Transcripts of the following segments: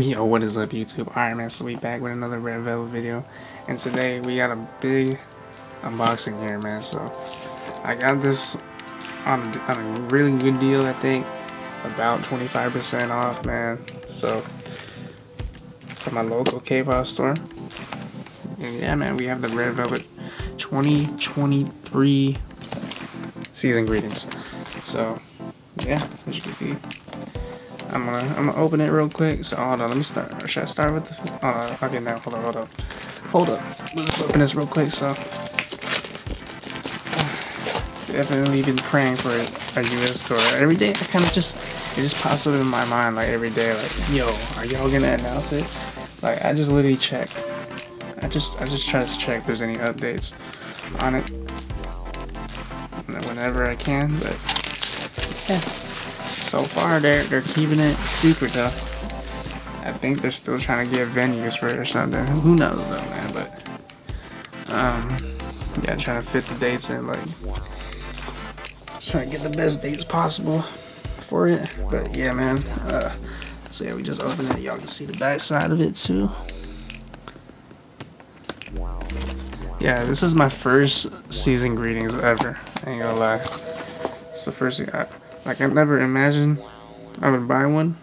Yo, what is up YouTube? Alright man, so we back with another Red Velvet video. And today we got a big unboxing here man. So I got this on, on a really good deal I think. About 25% off man. So from my local K-pop store. And yeah man, we have the Red Velvet 2023 season greetings. So yeah, as you can see, I'm gonna I'm gonna open it real quick. So hold on, let me start. Should I start with the? Hold on, okay now. Hold on, hold on, hold up. Let's open this real quick. So definitely been praying for a US tour. Every day, I kind of just it just pops up in my mind like every day. Like, yo, are y'all gonna announce it? Like, I just literally check. I just I just try to check if there's any updates on it whenever I can. But yeah so far they're they're keeping it secret though. I think they're still trying to get venues for it or something. Who knows though, man? But um, yeah, trying to fit the dates in, like trying to get the best dates possible for it. But yeah, man. Uh, so yeah, we just opened it. Y'all can see the back side of it too. Yeah, this is my first season greetings ever. I ain't gonna lie. It's the first thing I like I never imagined I would buy one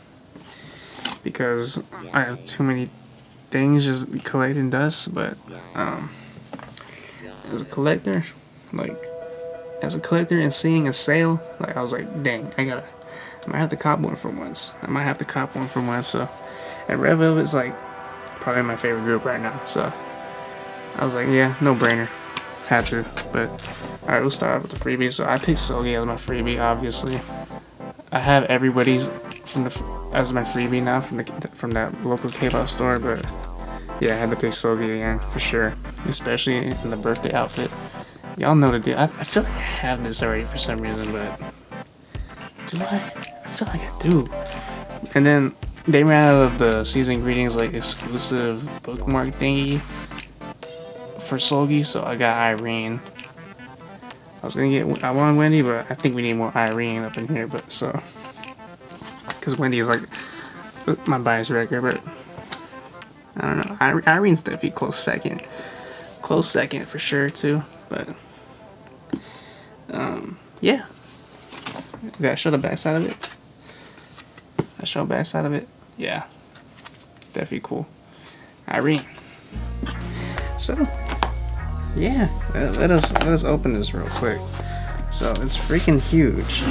because I have too many things just collecting dust. But um, as a collector, like as a collector and seeing a sale, like I was like, dang, I gotta, I might have to cop one for once. I might have to cop one for once. So, and Red Velvet's like probably my favorite group right now. So I was like, yeah, no brainer. Had to, but alright, we'll start off with the freebie. So I picked Seulgi as my freebie, obviously. I have everybody's from the as my freebie now from the from that local K-pop store, but yeah, I had to pick Seulgi again for sure, especially in the birthday outfit. Y'all know the deal. I, I feel like I have this already for some reason, but do I? I feel like I do. And then they ran out of the season greetings like exclusive bookmark thingy for Seulgi, so I got Irene. I was gonna get I want Wendy, but I think we need more Irene up in here. But so, because Wendy is like my bias wrecker, but I don't know. Irene's definitely close second, close second for sure too. But um, yeah, I show the backside of it? I show backside of it. Yeah, definitely cool. Irene. So yeah, let us let us open this real quick. So it's freaking huge.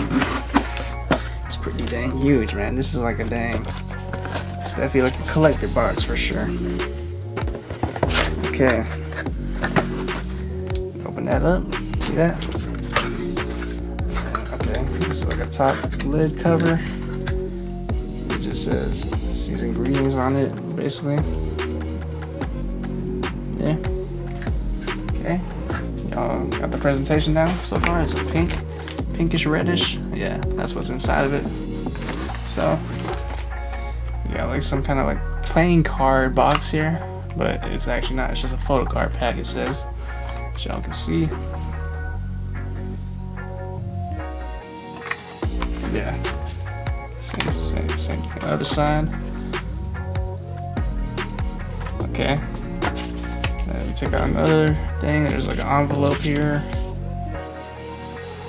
It's pretty dang huge, man. This is like a dang. It's definitely like a collector box for sure. Okay. Open that up. See that? Okay. This is like a top lid cover. It just says season greetings on it, basically. Yeah. Got the presentation down so far. It's pink, pinkish reddish. Yeah, that's what's inside of it. So, got like some kind of like playing card box here, but it's actually not. It's just a photo card pack, it says. So y'all can see. Yeah. Same, same, same. Other side. Okay take out another thing. There's like an envelope here.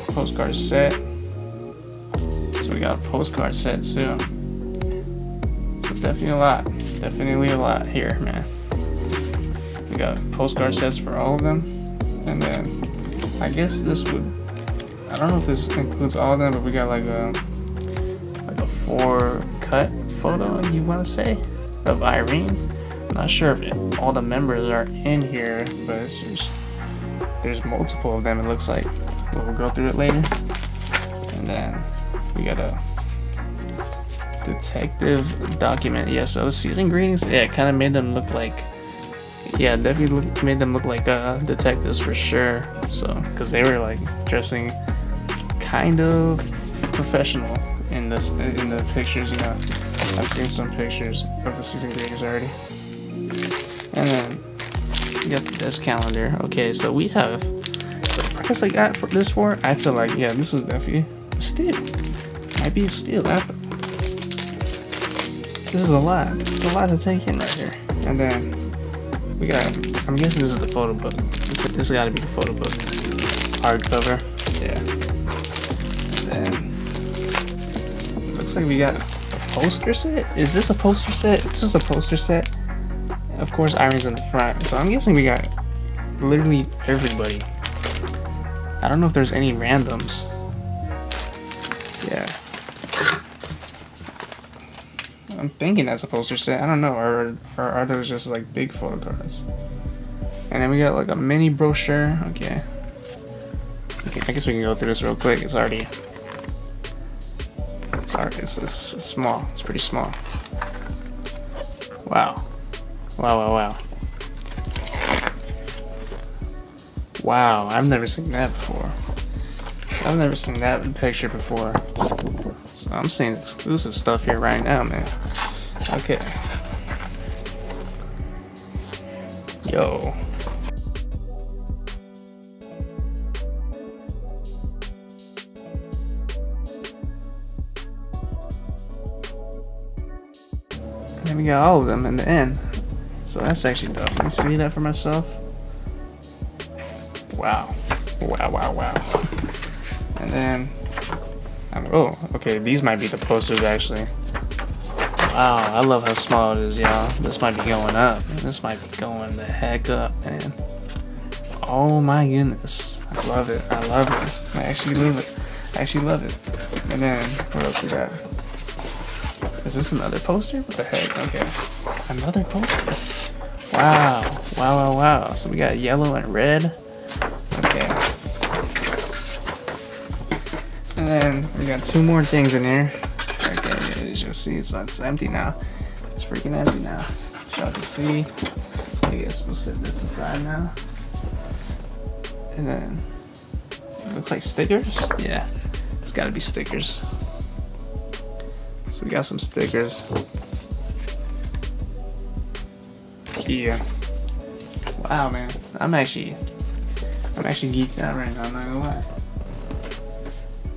Postcard set. So we got a postcard set too. So definitely a lot. Definitely a lot here, man. We got postcard sets for all of them. And then I guess this would I don't know if this includes all of them, but we got like a like a four cut photo you wanna say of Irene. Not sure if all the members are in here, but just there's multiple of them. It looks like we'll go through it later. And then we got a detective document. Yeah, so the season greetings, yeah, it kind of made them look like, yeah, definitely look, made them look like uh, detectives for sure. So, because they were like dressing kind of professional in this in the pictures. You know, I've seen some pictures of the season greetings already. And then got this calendar. Okay, so we have the price I got for this for. I feel like yeah, this is definitely a steal. Might be a steal. This is a lot. It's a lot to take in right here. And then we got. I'm guessing this is the photo book. This, this got to be the photo book. Hardcover. Yeah. And then looks like we got a poster set. Is this a poster set? This is a poster set. Of course, Irene's in the front. So I'm guessing we got literally everybody. I don't know if there's any randoms. Yeah. I'm thinking that's a poster set. I don't know. Or, or are those just like big photo cards? And then we got like a mini brochure. Okay. okay I guess we can go through this real quick. It's already. It's already. It's, it's, it's small. It's pretty small. Wow. Wow, wow, wow. Wow, I've never seen that before. I've never seen that picture before. So I'm seeing exclusive stuff here right now, man. Okay. Yo. And we got all of them in the end. So that's actually dope. Let me see that for myself. Wow. Wow, wow, wow. And then, um, oh, okay, these might be the posters actually. Wow, I love how small it is, y'all. This might be going up. This might be going the heck up, man. Oh my goodness. I love it. I love it. I actually love it. I actually love it. And then, what else we got? Is this another poster? What the heck? Okay. Another poster. Wow. Wow, wow, wow. So we got yellow and red. Okay. And then we got two more things in here. Okay, as you'll see, it's, it's empty now. It's freaking empty now. As Y'all can see. I guess we'll set this aside now. And then, looks like stickers? Yeah, it's gotta be stickers. So we got some stickers. Yeah. Wow, man. I'm actually, I'm actually geeked out right now, I'm not gonna lie.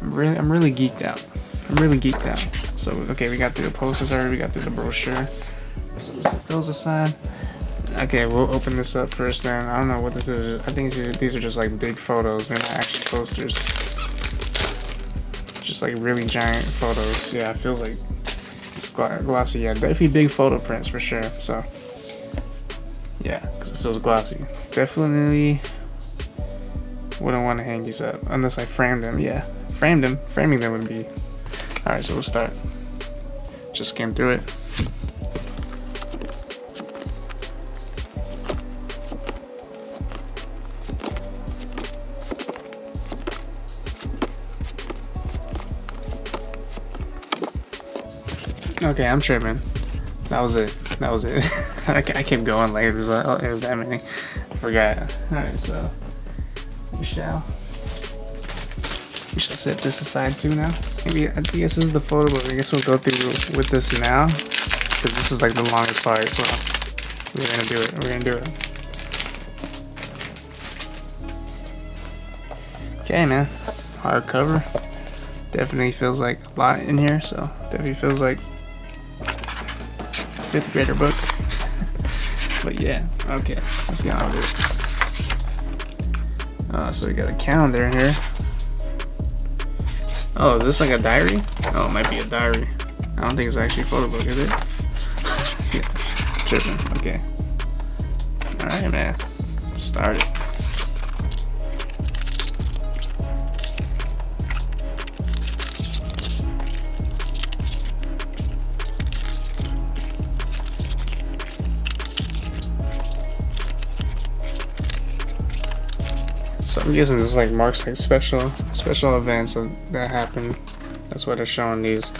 I'm really, I'm really geeked out. I'm really geeked out. So, okay, we got through the posters already, we got through the brochure. So those aside. Okay, we'll open this up first then. I don't know what this is. I think these, these are just like big photos. They're not actually posters. Just like really giant photos. Yeah, it feels like it's glossy. Yeah, definitely big photo prints for sure. So, yeah, because it feels glossy. Definitely wouldn't want to hang these up unless I framed them. Yeah, framed them. Framing them would be... Alright, so we'll start. Just skim through it. Okay, I'm tripping. That was it. That was it. I kept going like it was, uh, it was that many. I forgot. Alright, so we shall we shall set this aside too now. Maybe I guess this is the photo, but I guess we'll go through with this now. Because this is like the longest part, so we're gonna do it. We're gonna do it. Okay, man. Hardcover. Definitely feels like a lot in here, so definitely feels like fifth grader book. but yeah, okay. Let's get on with it. Uh, so we got a calendar here. Oh, is this like a diary? Oh, it might be a diary. I don't think it's actually a photo book, is it? yeah. Tripping. Okay. Alright, man. Start it. So I'm guessing this is like marks like special special events that happen. That's why they're showing these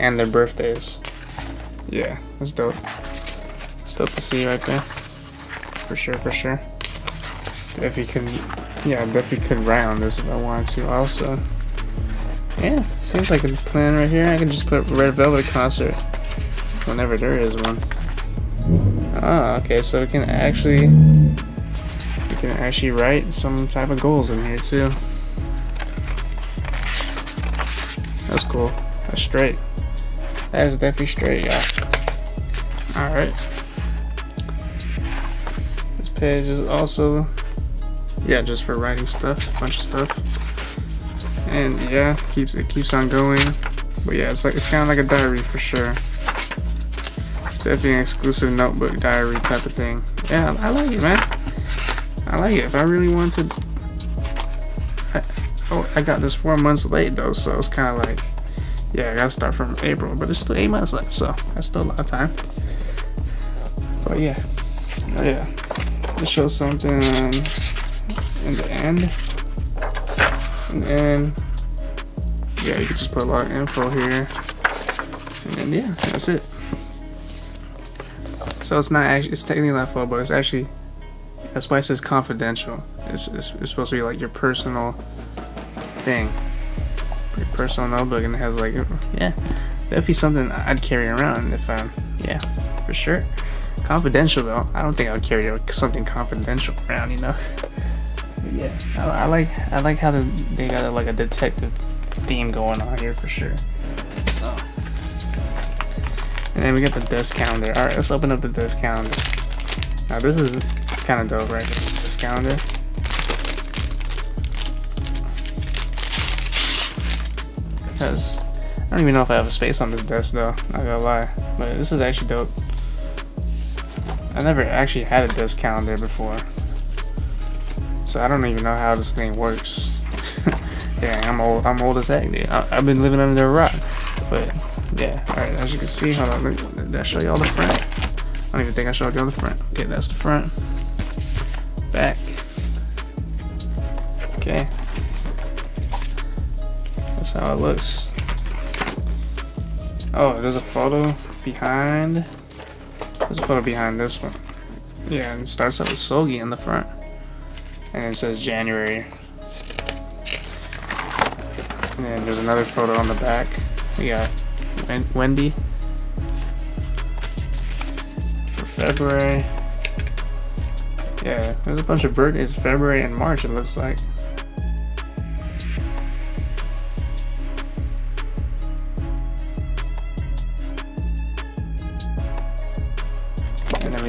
and their birthdays. Yeah, that's dope. Dope to see right there. For sure, for sure. If you could, yeah, definitely could round this if I wanted to also. Yeah, seems like a plan right here. I can just put Red Velvet concert whenever there is one. Ah, okay, so we can actually can actually write some type of goals in here too. That's cool. That's straight. That is definitely straight, yeah. Alright. This page is also, yeah, just for writing stuff, a bunch of stuff. And yeah, keeps it keeps on going. But yeah, it's like it's kind of like a diary for sure. It's definitely an exclusive notebook diary type of thing. Yeah, I like it, man. I like it. If I really wanted, oh, I got this four months late though, so it's kind of like, yeah, I gotta start from April, but it's still eight months left, so that's still a lot of time. But yeah, oh, yeah, it shows something um, in the end, and then yeah, you can just put a lot of info here, and then yeah, that's it. So it's not actually, it's technically not full, but it's actually, that's why it says confidential. It's, it's, it's supposed to be like your personal thing. Your personal notebook and it has like, yeah, That'd be something I'd carry around if I'm, yeah, for sure. Confidential though, I don't think I would carry something confidential around, you know? Yeah, I, I, like I like how the, they got a, like a detective theme going on here for sure. Oh. And then we got the desk calendar. Alright, let's open up the desk calendar. Now this is kind of dope right here, this calendar. Because I don't even know if I have a space on this desk though, not gonna lie. But this is actually dope. I never actually had a desk calendar before. So I don't even know how this thing works. Dang, I'm old. I'm old as heck, dude. I, have been living under a rock. But yeah, alright, as you can see, hold on, did I show you all the front? I don't even think I showed you all the front. Okay, that's the front. Looks. Oh, there's a photo behind. There's a photo behind this one. Yeah, and it starts up with Seulgi in the front. And it says January. And then there's another photo on the back. We got Wendy for February. Yeah, there's a bunch of birthdays February and March it looks like.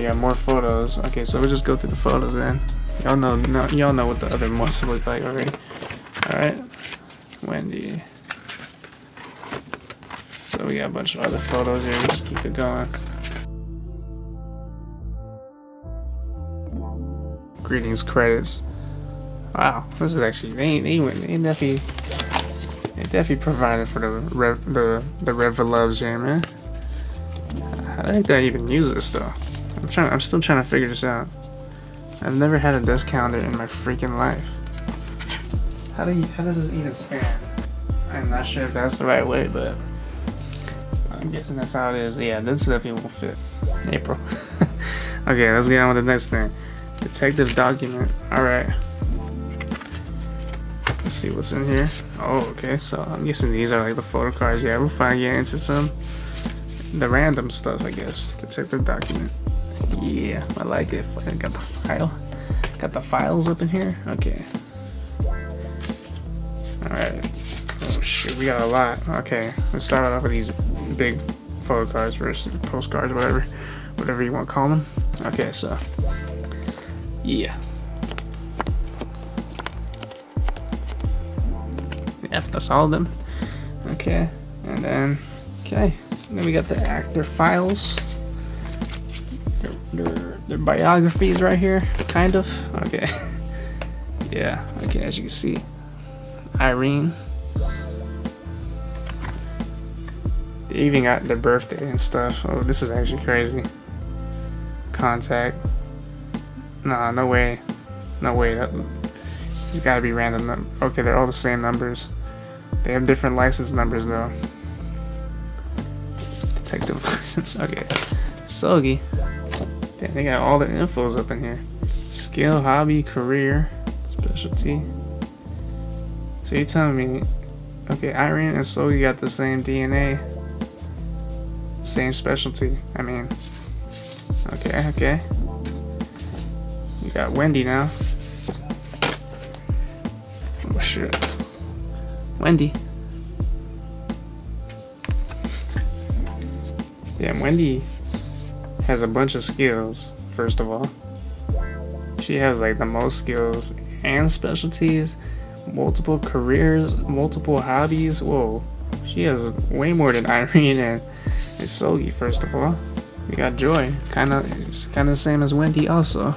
Got more photos. Okay, so we'll just go through the photos then. Y'all know, no, y'all know what the other months look like already. All right, Wendy. So we got a bunch of other photos here. We just keep it going. Greetings credits. Wow, this is actually they they went they definitely they definitely provided for the rev the the ReVeluvs here, man. How think I even use this though? I'm trying. I'm still trying to figure this out. I've never had a desk calendar in my freaking life. How do you, how does this even stand? I'm not sure if that's the right way, but I'm guessing that's how it is. Yeah, this definitely won't fit. April. okay, let's get on with the next thing. Detective document. Alright. Let's see what's in here. Oh, okay, so I'm guessing these are like the photo cards. Yeah, we'll finally get into some the random stuff, I guess. Detective document. Yeah, I like it. I got the file. Got the files up in here. Okay. Alright. Oh shit, we got a lot. Okay, let's start off with these big photo cards versus postcards, whatever, whatever you want to call them. Okay, so yeah. Yep, that's all of them. Okay, and then okay, and then we got the actor files. Their, their, biographies right here, kind of. Okay. yeah. Okay, as you can see, Irene. They even got their birthday and stuff. Oh, this is actually crazy. Contact. Nah, no way. No way. That, it's gotta be random. Okay, they're all the same numbers. They have different license numbers though. Detective license. Okay. Seulgi. Damn, they got all the infos up in here. Skill, hobby, career, specialty. So you're telling me, okay, Irene and Seulgi got the same DNA. Same specialty. I mean, okay, okay. We got Wendy now. Oh shit. Wendy. Damn, Wendy has a bunch of skills, first of all. She has like the most skills and specialties, multiple careers, multiple hobbies. Whoa. She has way more than Irene and, and Seulgi, first of all. We got Joy, kind of, kind of the same as Wendy, also.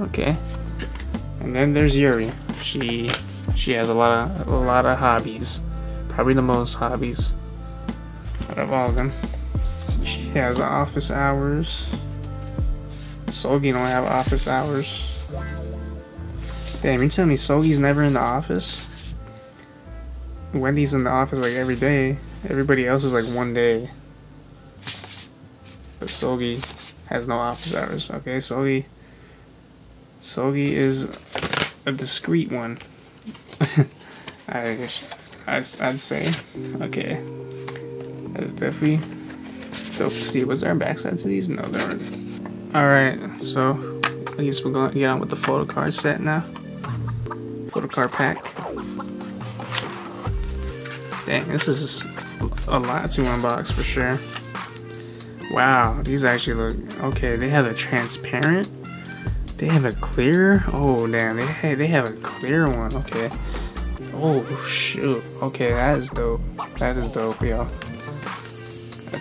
Okay, and then there's Yeri. She, she has a lot of, a lot of hobbies, probably the most hobbies out of all of them. She has office hours. Seulgi don't have office hours. Damn, you telling me Seulgi's never in the office? Wendy's in the office like every day. Everybody else is like one day. But Seulgi has no office hours. Okay, Seulgi. Seulgi is a discreet one. I, I'd, I'd say. Okay. That's definitely to see. Was there a backside to these? No, there aren't. Alright, so I guess we're going to get on with the photo card set now. Photo card pack. Dang, this is a lot to unbox for sure. Wow, these actually look okay. They have a transparent. They have a clear. Oh damn, they hey, they have a clear one. Okay. Oh shoot. Okay, that is dope. That is dope, y'all.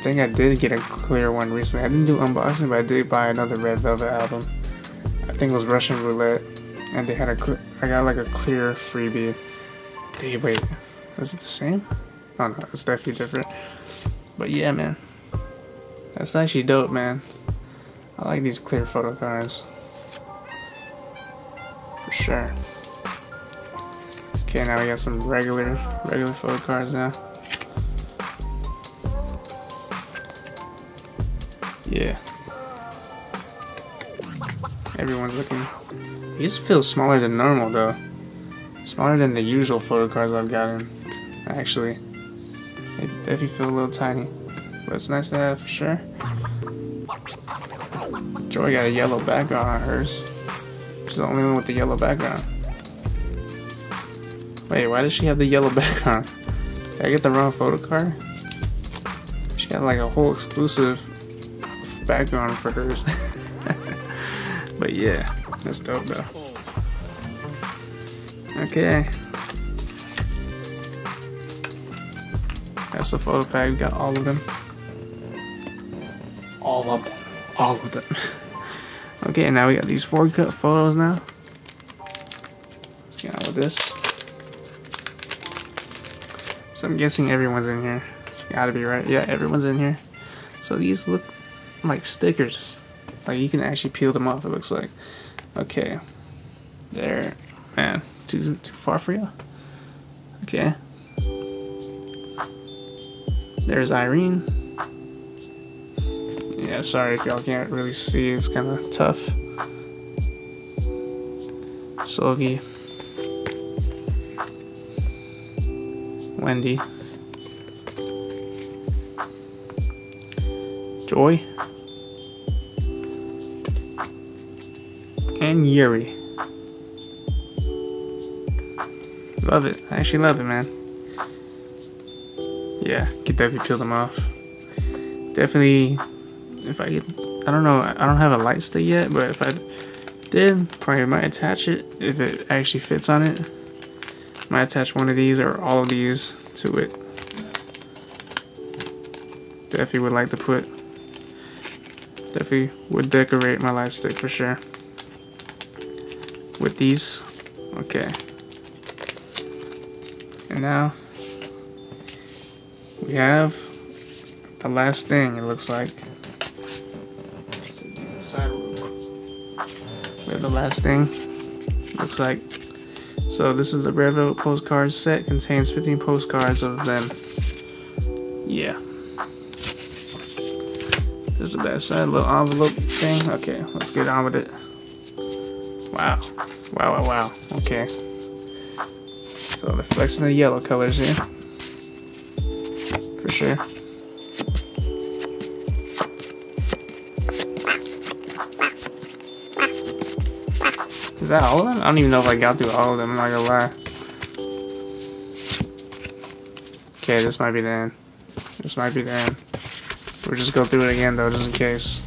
Think I did get a clear one recently. I didn't do unboxing, but I did buy another Red Velvet album. I think it was Russian Roulette, and they had a. I got like a clear freebie. Hey, wait, is it the same? Oh no, it's definitely different. But yeah, man. That's actually dope, man. I like these clear photo cards. For sure. Okay, now we got some regular, regular photo cards now. Yeah. Everyone's looking. These feel smaller than normal though. Smaller than the usual photo cards I've gotten. Actually. They definitely feel a little tiny. But it's nice to have for sure. Joy got a yellow background on hers. She's the only one with the yellow background. Wait, why does she have the yellow background? Did I get the wrong photo card? She got like a whole exclusive background for hers. but yeah, that's dope though. Okay. That's the photo pack. We got all of them. All of them. All of them. okay, now we got these four cut photos now. Let's get on with this. So I'm guessing everyone's in here. It's gotta be right. Yeah, everyone's in here. So these look like stickers. Like you can actually peel them off, it looks like. Okay. There. Man, too too far for you? Okay. There's Irene. Yeah, sorry if y'all can't really see, it's kind of tough. Seulgi. Wendy. Joy. And Yeri. Love it. I actually love it, man. Yeah, could definitely peel them off. Definitely, if I could, I don't know, I don't have a light stick yet, but if I did, probably might attach it if it actually fits on it. Might attach one of these or all of these to it. Definitely would like to put Definitely would decorate my light stick for sure. With these. Okay. And now we have the last thing it looks like. We have the last thing. Looks like. So this is the Red Velvet postcard set. Contains 15 postcards of them. Yeah. This is the best side, little envelope thing. Okay, let's get on with it. Wow. Wow, wow, wow. Okay. So they're flexing the yellow colors here. For sure. Is that all of them? I don't even know if I got through all of them, I'm not gonna lie. Okay, this might be the end. This might be the end. We'll just go through it again though, just in case.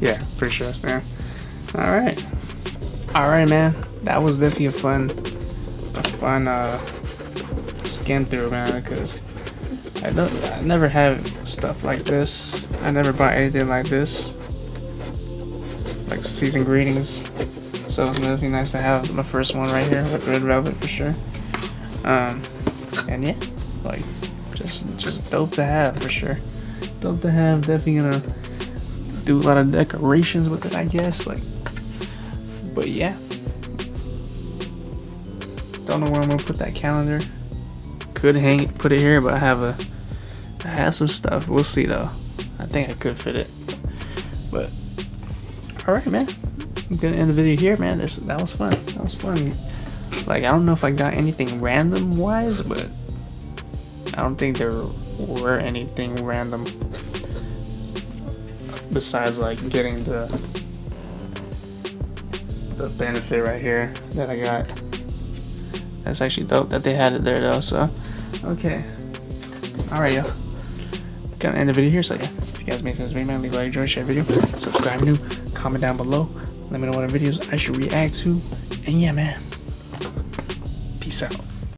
Yeah, pretty sure that's there. Alright. Alright, man. That was definitely a fun, a fun, uh, skim through, man, because I don't, I never have stuff like this. I never bought anything like this. Like season greetings. So it's definitely nice to have my first one right here with Red Velvet for sure. Um, and yeah, like, just, just dope to have for sure. Dope to have, definitely gonna do a lot of decorations with it, I guess. Like, but yeah. Don't know where I'm gonna put that calendar. Could hang it, put it here, but I have a, I have some stuff. We'll see though. I think I could fit it. But all right, man. I'm gonna end the video here, man. This that was fun. That was fun. Like I don't know if I got anything random wise, but I don't think there were anything random besides like getting the the benefit right here that I got. That's actually dope that they had it there though. So okay, all right, y'all. Gonna end the video here. So yeah, if you guys made sense, man, leave a like, enjoy, share video, subscribe new, comment down below. Let me know what videos I should react to. And yeah, man. Peace out.